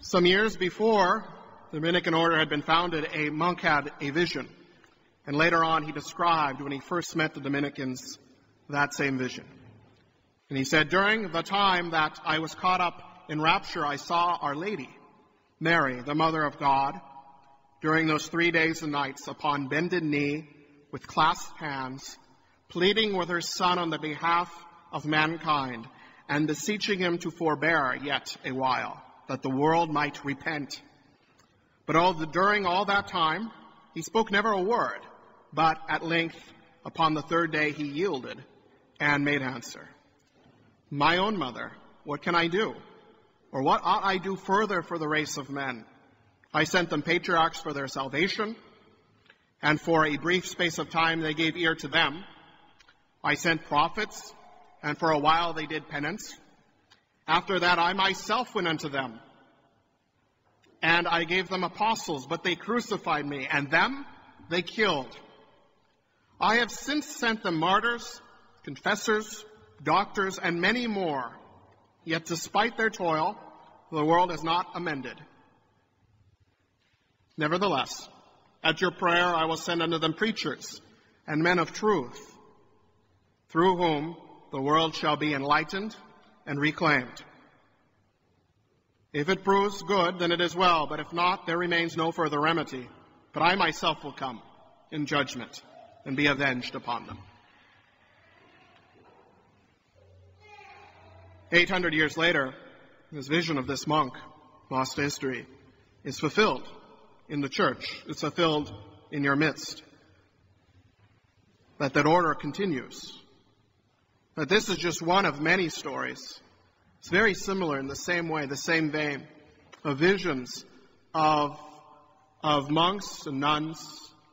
Some years before the Dominican order had been founded, a monk had a vision. And later on, he described when he first met the Dominicans that same vision. And he said, During the time that I was caught up in rapture, I saw Our Lady, Mary, the Mother of God, during those three days and nights upon bended knee with clasped hands, pleading with her Son on the behalf of mankind and beseeching him to forbear yet a while, that the world might repent. But all the, during all that time, he spoke never a word, but at length, upon the third day, he yielded and made answer. My own mother, what can I do? Or what ought I do further for the race of men? I sent them patriarchs for their salvation, and for a brief space of time they gave ear to them. I sent prophets, and for a while they did penance. After that I myself went unto them, and I gave them apostles, but they crucified me, and them they killed. I have since sent them martyrs, confessors, doctors, and many more. Yet despite their toil, the world is not amended. Nevertheless, at your prayer I will send unto them preachers and men of truth, through whom the world shall be enlightened and reclaimed. If it proves good, then it is well, but if not, there remains no further remedy. But I myself will come in judgment and be avenged upon them. 800 years later, this vision of this monk, lost to history, is fulfilled in the church. It's fulfilled in your midst. That that order continues. That this is just one of many stories. It's very similar in the same way, the same vein, of visions of, of monks and nuns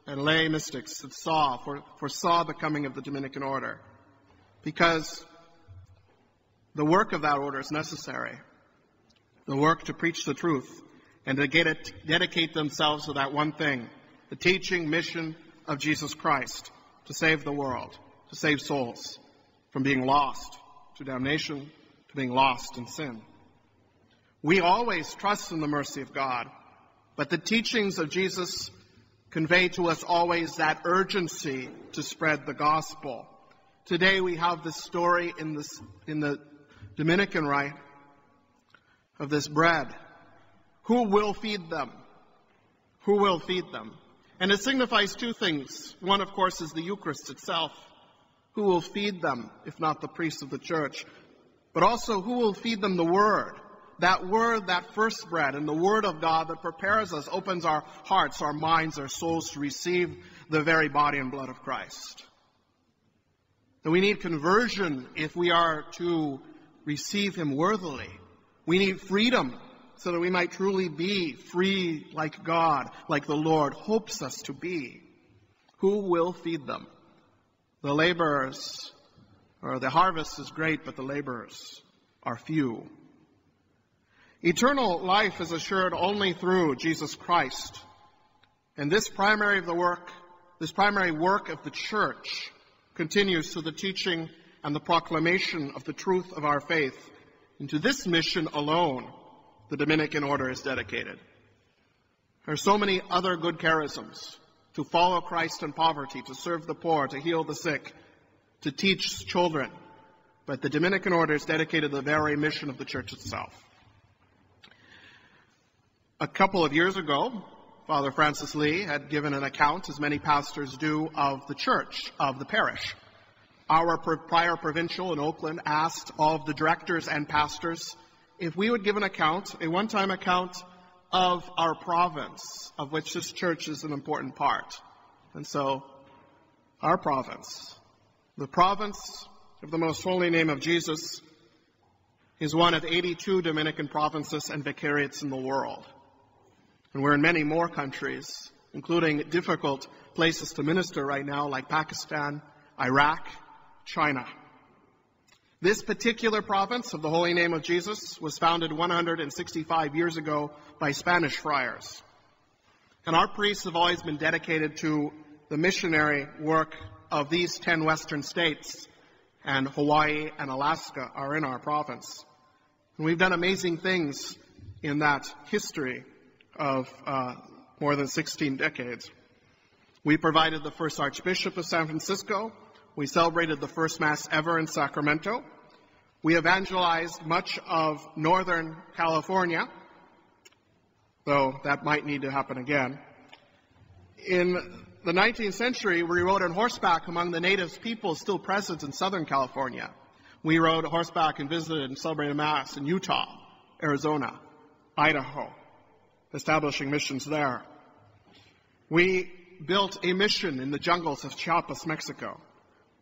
and lay mystics that saw, foresaw the coming of the Dominican order. Because the work of that order is necessary. The work to preach the truth and to it, dedicate themselves to that one thing, the teaching mission of Jesus Christ, to save the world, to save souls from being lost to damnation, to being lost in sin. We always trust in the mercy of God, but the teachings of Jesus convey to us always that urgency to spread the gospel. Today we have this story in, this, in the Dominican rite of this bread. Who will feed them? Who will feed them? And it signifies two things. One, of course, is the Eucharist itself. Who will feed them, if not the priests of the church? But also, who will feed them the Word? That Word, that first bread, and the Word of God that prepares us, opens our hearts, our minds, our souls to receive the very body and blood of Christ. That we need conversion if we are to receive Him worthily. We need freedom so that we might truly be free like God, like the Lord hopes us to be. Who will feed them? The laborers, or the harvest is great, but the laborers are few. Eternal life is assured only through Jesus Christ. And this primary of the work, this primary work of the church continues to the teaching and the proclamation of the truth of our faith. And to this mission alone, the Dominican order is dedicated. There are so many other good charisms to follow Christ in poverty, to serve the poor, to heal the sick, to teach children. But the Dominican order is dedicated to the very mission of the church itself. A couple of years ago, Father Francis Lee had given an account, as many pastors do, of the church, of the parish. Our prior provincial in Oakland asked all of the directors and pastors if we would give an account, a one-time account of our province, of which this church is an important part. And so, our province, the province of the most holy name of Jesus, is one of 82 Dominican provinces and vicariates in the world. And we're in many more countries, including difficult places to minister right now, like Pakistan, Iraq, China. This particular province of the Holy Name of Jesus was founded 165 years ago by Spanish friars. And our priests have always been dedicated to the missionary work of these 10 western states, and Hawaii and Alaska are in our province. And we've done amazing things in that history of uh, more than 16 decades. We provided the first Archbishop of San Francisco. We celebrated the first Mass ever in Sacramento. We evangelized much of Northern California, though that might need to happen again. In the 19th century, we rode on horseback among the native peoples still present in Southern California. We rode horseback and visited and celebrated Mass in Utah, Arizona, Idaho, establishing missions there. We built a mission in the jungles of Chiapas, Mexico.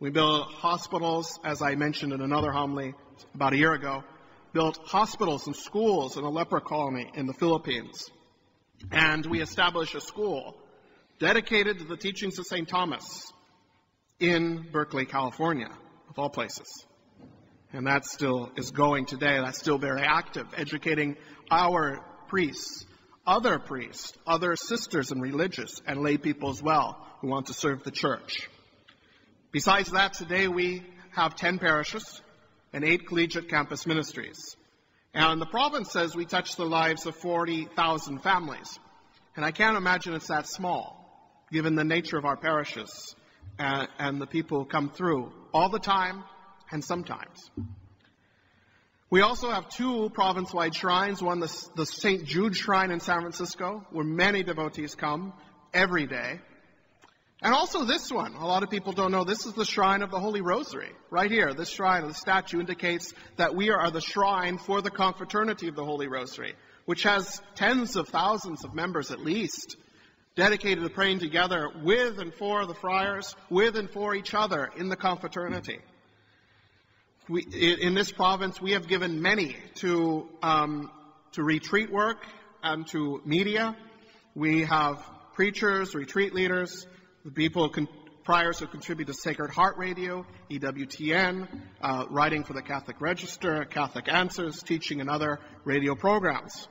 We built hospitals, as I mentioned in another homily about a year ago, built hospitals and schools in a leper colony in the Philippines. And we established a school dedicated to the teachings of St. Thomas in Berkeley, California, of all places. And that still is going today. That's still very active, educating our priests other priests, other sisters and religious and lay people as well who want to serve the church. Besides that, today we have 10 parishes and 8 collegiate campus ministries. And the province says we touch the lives of 40,000 families. And I can't imagine it's that small, given the nature of our parishes and, and the people who come through all the time and sometimes. We also have two province-wide shrines, one the, the St. Jude Shrine in San Francisco, where many devotees come every day. And also this one. A lot of people don't know this is the shrine of the Holy Rosary. Right here, this shrine, of the statue indicates that we are the shrine for the confraternity of the Holy Rosary, which has tens of thousands of members at least, dedicated to praying together with and for the friars, with and for each other in the confraternity. We, in this province, we have given many to, um, to retreat work and to media. We have preachers, retreat leaders, people, con- priors who contribute to Sacred Heart Radio, EWTN, uh, writing for the Catholic Register, Catholic Answers, teaching in other radio programs.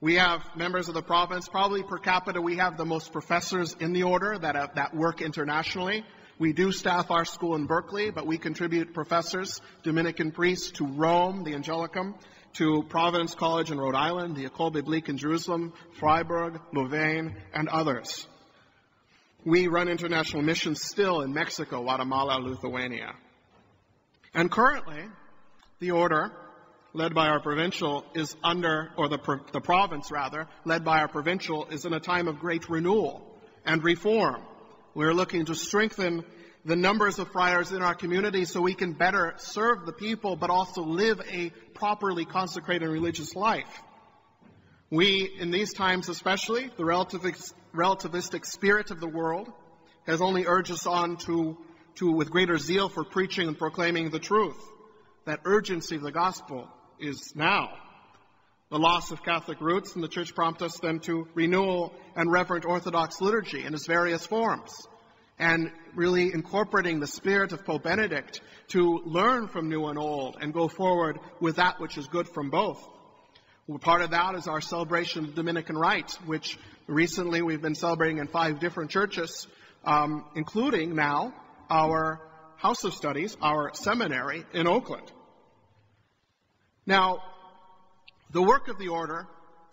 We have members of the province, probably per capita, we have the most professors in the order that, uh, that work internationally. We do staff our school in Berkeley, but we contribute professors, Dominican priests to Rome, the Angelicum, to Providence College in Rhode Island, the École Biblique in Jerusalem, Freiburg, Louvain, and others. We run international missions still in Mexico, Guatemala, Lithuania. And currently, the order, led by our provincial, is under, or the, the province rather, led by our provincial, is in a time of great renewal and reform. We're looking to strengthen the numbers of friars in our community so we can better serve the people, but also live a properly consecrated religious life. We, in these times especially, the relativistic spirit of the world has only urged us on to, to, with greater zeal for preaching and proclaiming the truth. That urgency of the gospel is now. The loss of Catholic roots in the church prompt us then to renewal and reverent Orthodox liturgy in its various forms, and really incorporating the spirit of Pope Benedict to learn from new and old and go forward with that which is good from both. Well, part of that is our celebration of Dominican Rite, which recently we've been celebrating in five different churches, um, including now our House of Studies, our seminary in Oakland. Now, the work of the order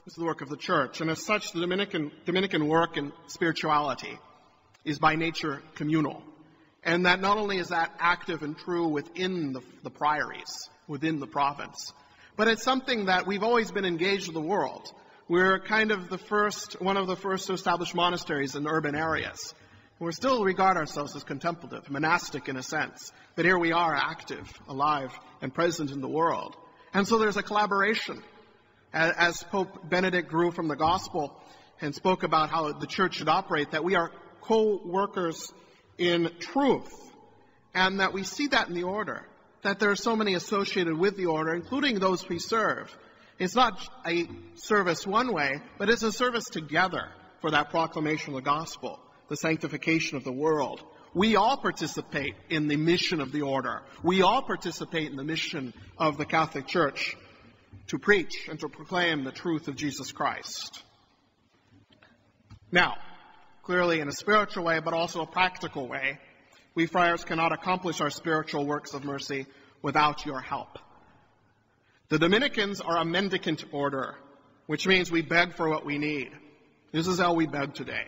is the work of the church, and as such, the Dominican, Dominican work in spirituality is by nature communal. And that not only is that active and true within the, the priories, within the province, but it's something that we've always been engaged with the world. We're kind of the first, one of the first to establish monasteries in urban areas. We still regard ourselves as contemplative, monastic in a sense, but here we are active, alive, and present in the world. And so there's a collaboration as Pope Benedict grew from the gospel and spoke about how the church should operate, that we are co-workers in truth, and that we see that in the order, that there are so many associated with the order, including those we serve. It's not a service one way, but it's a service together for that proclamation of the gospel, the sanctification of the world. We all participate in the mission of the order. We all participate in the mission of the Catholic Church to preach and to proclaim the truth of Jesus Christ. Now, clearly in a spiritual way, but also a practical way, we friars cannot accomplish our spiritual works of mercy without your help. The Dominicans are a mendicant order. which means we beg for what we need. This is how we beg today,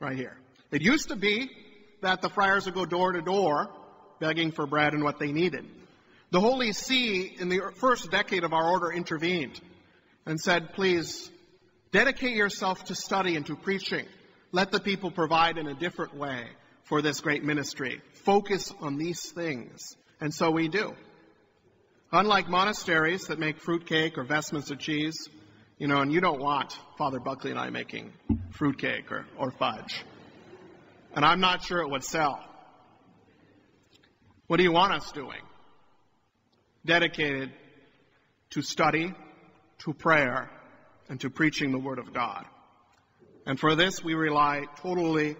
right here. It used to be that the friars would go door to door begging for bread and what they needed. The Holy See, in the first decade of our order, intervened and said, please, dedicate yourself to study and to preaching. Let the people provide in a different way for this great ministry. Focus on these things. And so we do. Unlike monasteries that make fruitcake or Westminster cheese, you know, and you don't want Father Buckley and I making fruitcake or, or fudge. And I'm not sure it would sell. What do you want us doing? Dedicated to study, to prayer, and to preaching the Word of God. And for this, we rely totally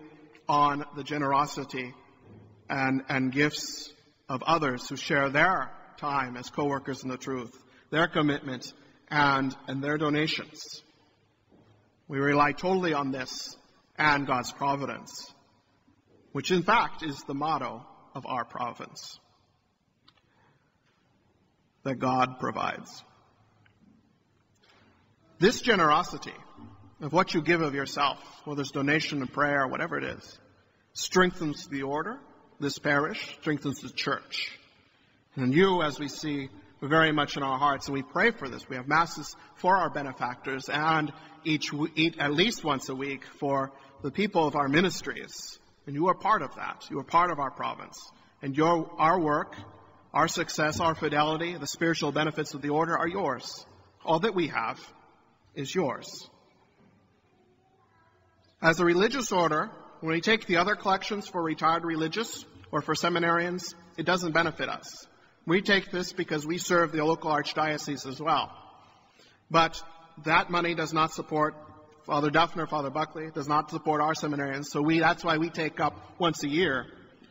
on the generosity and, and gifts of others who share their time as co-workers in the truth, their commitment and, and their donations. We rely totally on this and God's providence, which in fact is the motto of our province. That God provides. This generosity of what you give of yourself, whether it's donation or prayer, or whatever it is, strengthens the order, this parish, strengthens the church. And you, as we see, we're very much in our hearts, and we pray for this. We have masses for our benefactors, and each, eat at least once a week for the people of our ministries. And you are part of that. You are part of our province. And your, our work, our success, our fidelity, the spiritual benefits of the order are yours. All that we have is yours. As a religious order, when we take the other collections for retired religious or for seminarians, it doesn't benefit us. We take this because we serve the local archdiocese as well. But that money does not support Father Duffner, Father Buckley, does not support our seminarians. So we, that's why we take up once a year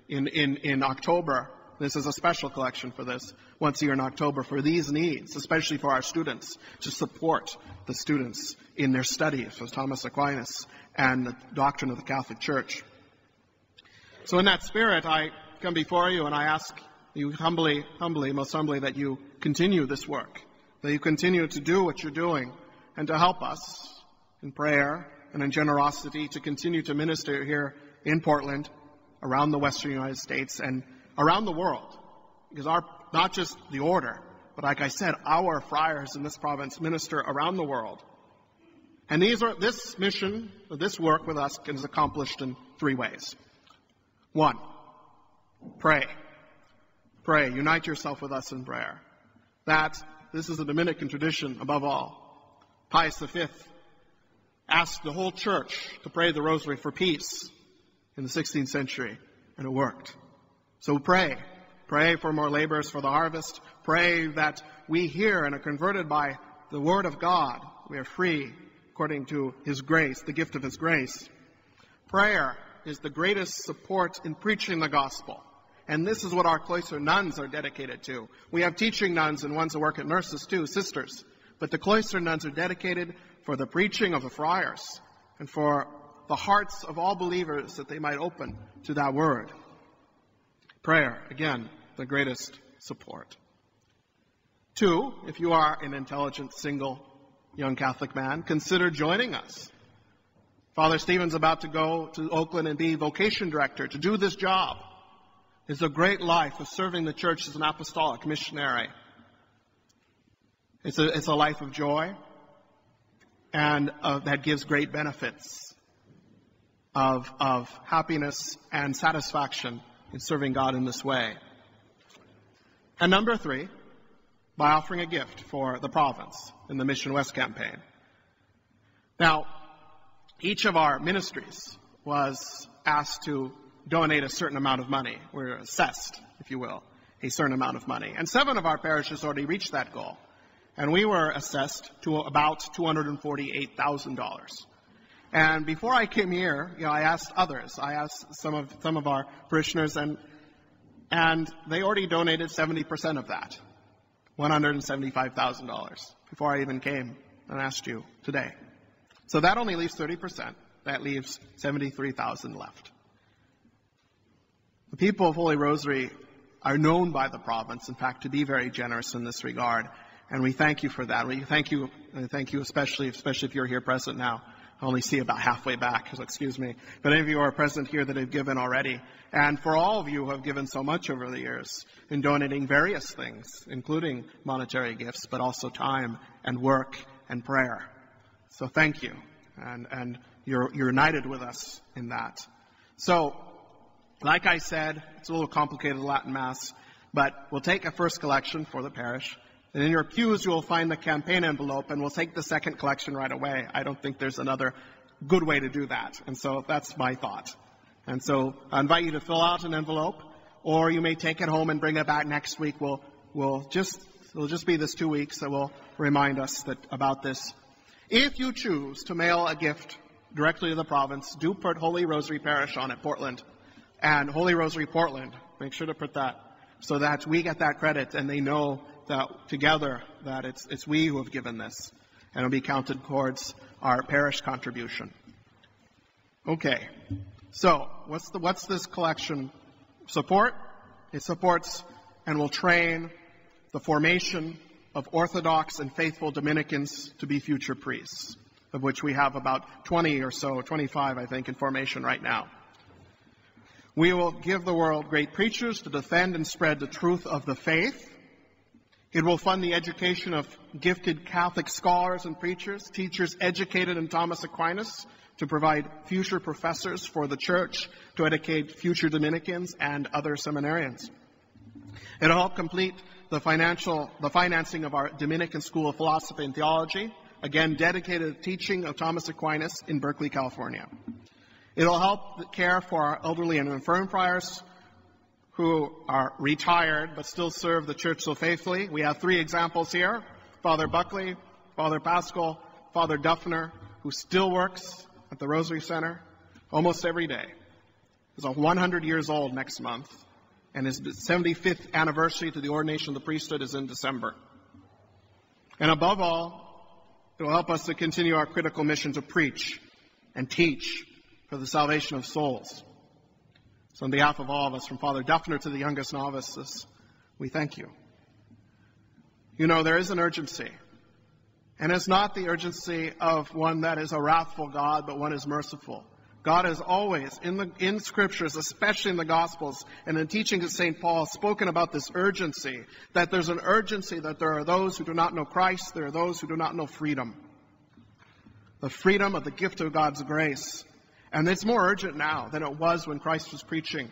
in, in, in October. This is a special collection for this, once a year in October, for these needs, especially for our students, to support the students in their studies of Thomas Aquinas and the doctrine of the Catholic Church. So in that spirit, I come before you and I ask you humbly, humbly, most humbly, that you continue this work, that you continue to do what you're doing, and to help us in prayer and in generosity to continue to minister here in Portland, around the Western United States, and around the world. Because our, not just the order, but like I said, our friars in this province minister around the world. And these are, this mission, this work with us is accomplished in three ways. One, pray. Pray. Unite yourself with us in prayer. That, this is a Dominican tradition above all. Pius V asked the whole church to pray the rosary for peace in the 16th century, and it worked. So pray. Pray for more laborers for the harvest. Pray that we hear and are converted by the word of God. We are free according to His grace, the gift of His grace. Prayer is the greatest support in preaching the gospel. And this is what our cloister nuns are dedicated to. We have teaching nuns and ones that work at nurses too, sisters. But the cloister nuns are dedicated for the preaching of the friars and for the hearts of all believers that they might open to that word. Prayer, again, the greatest support. Two, if you are an intelligent, single, young Catholic man, consider joining us. Father Stephen's about to go to Oakland and be vocation director to do this job. It's a great life of serving the church as an apostolic missionary. It's a, it's a life of joy and uh, that gives great benefits of, of happiness and satisfaction in serving God in this way. And number three, by offering a gift for the province in the Mission West campaign. Now, each of our ministries was asked to donate a certain amount of money. We're assessed, if you will, a certain amount of money. And seven of our parishes already reached that goal. And we were assessed to about $248,000. And before I came here, you know, I asked others. I asked some of, some of our parishioners and, and they already donated 70% of that. $175,000 before I even came and asked you today. So that only leaves 30%. That leaves 73,000 left. The people of Holy Rosary are known by the province, in fact, to be very generous in this regard. And we thank you for that. We thank you, thank you especially, especially if you're here present now. I only see about halfway back, so excuse me. But any of you who are present here that have given already. And for all of you who have given so much over the years in donating various things, including monetary gifts, but also time and work and prayer. So thank you. And, and you're, you're united with us in that. So, like I said, it's a little complicated Latin Mass, but we'll take a first collection for the parish. And in your pews, you will find the campaign envelope, and we'll take the second collection right away. I don't think there's another good way to do that. And so that's my thought. And so I invite you to fill out an envelope, or you may take it home and bring it back next week. We'll, we'll just, it'll just be this two weeks that will remind us that, about this. If you choose to mail a gift directly to the province, do put Holy Rosary Parish on it, Portland. And Holy Rosary Portland, make sure to put that so that we get that credit and they know that together that it's, it's we who have given this, and it'll be counted towards our parish contribution. Okay, so what's the what's this collection support? It supports and will train the formation of Orthodox and faithful Dominicans to be future priests, of which we have about 20 or so, 25, I think, in formation right now. We will give the world great preachers to defend and spread the truth of the faith it will fund the education of gifted Catholic scholars and preachers, teachers educated in Thomas Aquinas to provide future professors for the church, to educate future Dominicans and other seminarians. It'll help complete the financial, the financing of our Dominican School of Philosophy and Theology, again dedicated to teaching of Thomas Aquinas in Berkeley, California. It'll help care for our elderly and infirm friars, who are retired but still serve the church so faithfully. We have three examples here Father Buckley, Father Pascal, Father Duffner, who still works at the Rosary Center almost every day. He's 100 years old next month, and his 75th anniversary to the ordination of the priesthood is in December. And above all, it will help us to continue our critical mission to preach and teach for the salvation of souls. So, on behalf of all of us, from Father Duffner to the youngest novices, we thank you. You know, there is an urgency. And it's not the urgency of one that is a wrathful God, but one is merciful. God has always, in the in scriptures, especially in the Gospels and in teachings of St. Paul, spoken about this urgency. That there's an urgency that there are those who do not know Christ, there are those who do not know freedom. The freedom of the gift of God's grace and it's more urgent now than it was when Christ was preaching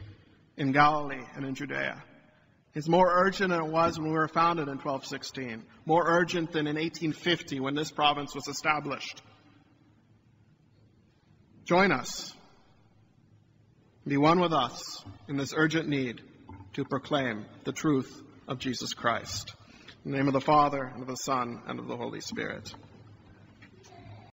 in Galilee and in Judea. It's more urgent than it was when we were founded in 1216. More urgent than in 1850 when this province was established. Join us. Be one with us in this urgent need to proclaim the truth of Jesus Christ. In the name of the Father, and of the Son, and of the Holy Spirit.